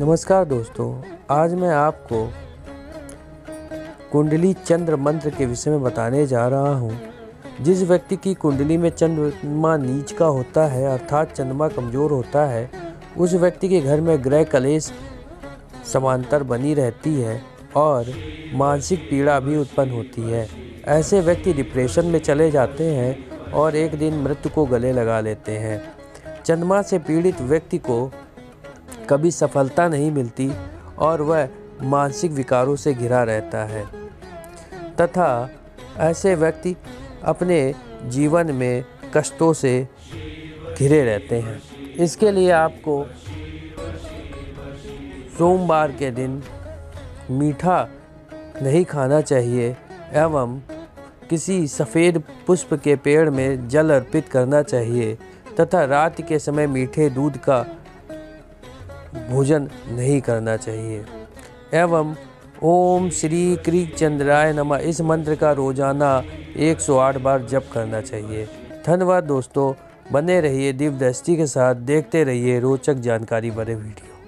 नमस्कार दोस्तों, आज मैं आपको कुंडली चंद्र मंत्र के विषय में बताने जा रहा हूँ। जिस व्यक्ति की कुंडली में चंद्रमा नीच का होता है, अर्थात चंद्रमा कमज़ोर होता है, उस व्यक्ति के घर में ग्रह कलेश समांतर बनी रहती है और मानसिक पीड़ा भी उत्पन्न होती है। ऐसे व्यक्ति डिप्रेशन में चले जाते हैं और एक दिन मृत्यु को गले लगा लेते हैं। चंद्रमा से पीड़ित व्यक्ति को कभी सफलता नहीं मिलती और वह मानसिक विकारों से घिरा रहता है। तथा ऐसे व्यक्ति अपने जीवन में कष्टों से घिरे रहते हैं। इसके लिए आपको सोमवार के दिन मीठा नहीं खाना चाहिए एवं किसी सफ़ेद पुष्प के पेड़ में जल अर्पित करना चाहिए तथा रात के समय मीठे दूध का भोजन नहीं करना चाहिए। एवं ओम श्री क्री चंद्राय नमः। इस मंत्र का रोज़ाना 108 बार जप करना चाहिए। धन्यवाद दोस्तों। बने रहिए दिव्य दृष्टि के साथ। देखते रहिए रोचक जानकारी भरे वीडियो।